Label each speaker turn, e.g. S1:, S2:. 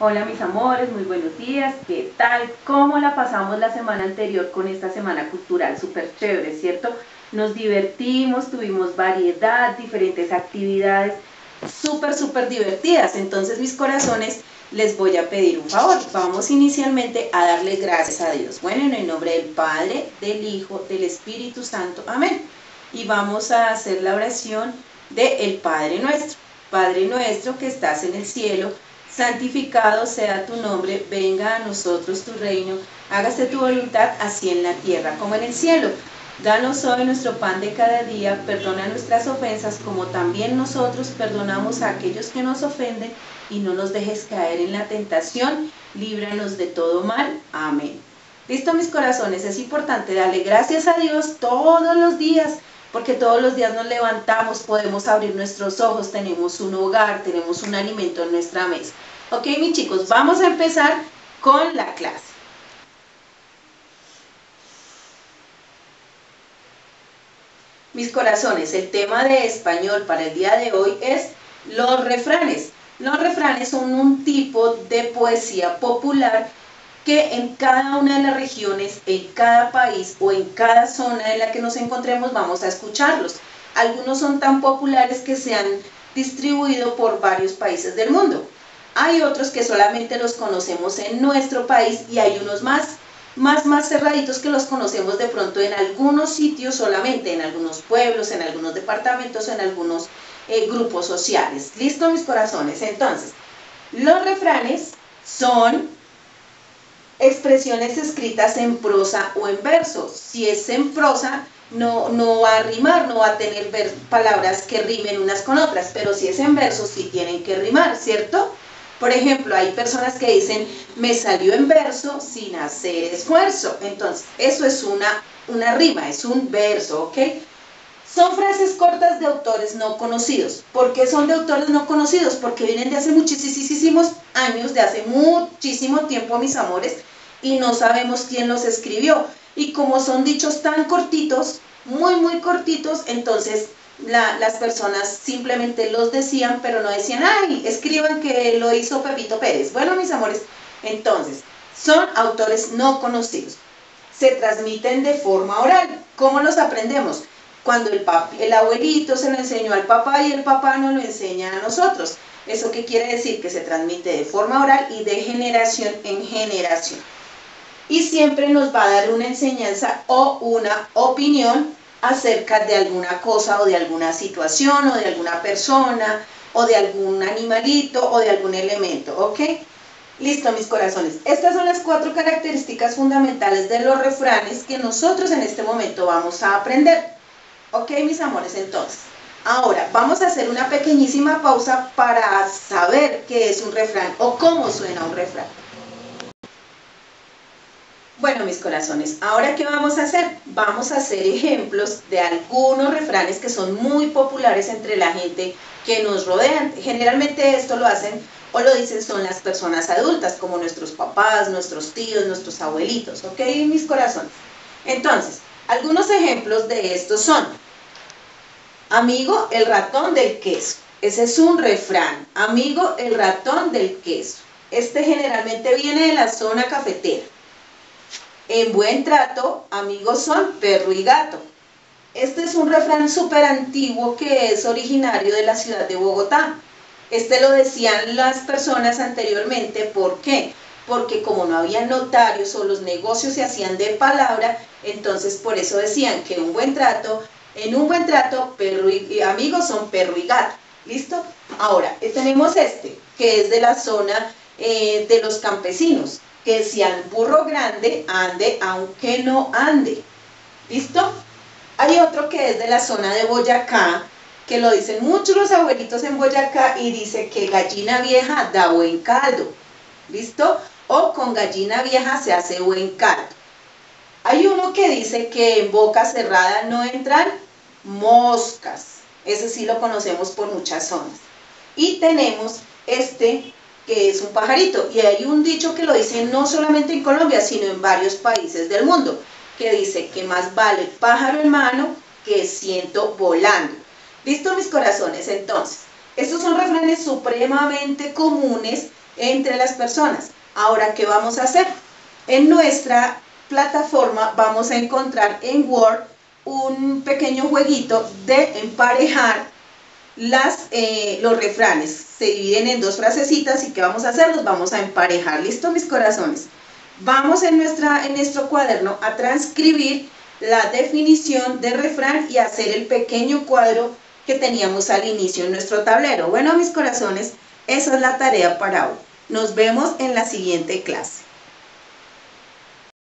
S1: Hola mis amores, muy buenos días, ¿qué tal? ¿Cómo la pasamos la semana anterior con esta semana cultural? Súper chévere, ¿cierto? Nos divertimos, tuvimos variedad, diferentes actividades, súper, súper divertidas. Entonces mis corazones, les voy a pedir un favor. Vamos inicialmente a darle gracias a Dios. Bueno, en el nombre del Padre, del Hijo, del Espíritu Santo. Amén. Y vamos a hacer la oración de el Padre nuestro. Padre nuestro que estás en el cielo, santificado sea tu nombre, venga a nosotros tu reino, hágase tu voluntad así en la tierra como en el cielo. Danos hoy nuestro pan de cada día, perdona nuestras ofensas como también nosotros perdonamos a aquellos que nos ofenden y no nos dejes caer en la tentación, líbranos de todo mal. Amén. Listo mis corazones, es importante darle gracias a Dios todos los días porque todos los días nos levantamos, podemos abrir nuestros ojos, tenemos un hogar, tenemos un alimento en nuestra mesa. Ok, mis chicos, vamos a empezar con la clase. Mis corazones, el tema de español para el día de hoy es los refranes. Los refranes son un tipo de poesía popular que en cada una de las regiones, en cada país o en cada zona en la que nos encontremos vamos a escucharlos. Algunos son tan populares que se han distribuido por varios países del mundo. Hay otros que solamente los conocemos en nuestro país y hay unos más, más, más cerraditos que los conocemos de pronto en algunos sitios solamente, en algunos pueblos, en algunos departamentos, en algunos eh, grupos sociales. ¿Listo, mis corazones? Entonces, los refranes son expresiones escritas en prosa o en verso. Si es en prosa, no, no va a rimar, no va a tener palabras que rimen unas con otras, pero si es en verso, sí tienen que rimar, ¿cierto? Por ejemplo, hay personas que dicen, me salió en verso sin hacer esfuerzo. Entonces, eso es una, una rima, es un verso, ¿ok? Son frases cortas de autores no conocidos. ¿Por qué son de autores no conocidos? Porque vienen de hace muchísimos años, de hace muchísimo tiempo, mis amores, y no sabemos quién los escribió. Y como son dichos tan cortitos, muy, muy cortitos, entonces las personas simplemente los decían, pero no decían, ay, escriban que lo hizo Pepito Pérez. Bueno, mis amores, entonces, son autores no conocidos. Se transmiten de forma oral. ¿Cómo los aprendemos? Cuando el, el abuelito se lo enseñó al papá y el papá nos lo enseña a nosotros. ¿Eso qué quiere decir? Que se transmite de forma oral y de generación en generación y siempre nos va a dar una enseñanza o una opinión acerca de alguna cosa o de alguna situación o de alguna persona o de algún animalito o de algún elemento, ¿ok? Listo, mis corazones. Estas son las cuatro características fundamentales de los refranes que nosotros en este momento vamos a aprender. ¿Ok, mis amores? Entonces, ahora vamos a hacer una pequeñísima pausa para saber qué es un refrán o cómo suena un refrán. Bueno, mis corazones, ahora qué vamos a hacer? Vamos a hacer ejemplos de algunos refranes que son muy populares entre la gente que nos rodean. Generalmente esto lo hacen o lo dicen son las personas adultas, como nuestros papás, nuestros tíos, nuestros abuelitos, ¿ok? Mis corazones. Entonces, algunos ejemplos de estos son, amigo, el ratón del queso. Ese es un refrán, amigo, el ratón del queso. Este generalmente viene de la zona cafetera. En buen trato, amigos son perro y gato. Este es un refrán súper antiguo que es originario de la ciudad de Bogotá. Este lo decían las personas anteriormente, ¿por qué? Porque como no había notarios o los negocios se hacían de palabra, entonces por eso decían que un buen trato, en un buen trato, perro y, amigos son perro y gato. ¿Listo? Ahora, eh, tenemos este, que es de la zona eh, de los campesinos que si al burro grande ande aunque no ande. ¿Listo? Hay otro que es de la zona de Boyacá, que lo dicen muchos los abuelitos en Boyacá y dice que gallina vieja da buen caldo. ¿Listo? O con gallina vieja se hace buen caldo. Hay uno que dice que en boca cerrada no entran moscas. Ese sí lo conocemos por muchas zonas. Y tenemos este que es un pajarito. Y hay un dicho que lo dice no solamente en Colombia, sino en varios países del mundo, que dice que más vale pájaro en mano que ciento volando. ¿Listo mis corazones? Entonces, estos son refranes supremamente comunes entre las personas. Ahora, ¿qué vamos a hacer? En nuestra plataforma vamos a encontrar en Word un pequeño jueguito de emparejar las, eh, los refranes. Se dividen en dos frasecitas y ¿qué vamos a hacer? Los vamos a emparejar. ¿Listo, mis corazones? Vamos en, nuestra, en nuestro cuaderno a transcribir la definición de refrán y hacer el pequeño cuadro que teníamos al inicio en nuestro tablero. Bueno, mis corazones, esa es la tarea para hoy. Nos vemos en la siguiente clase.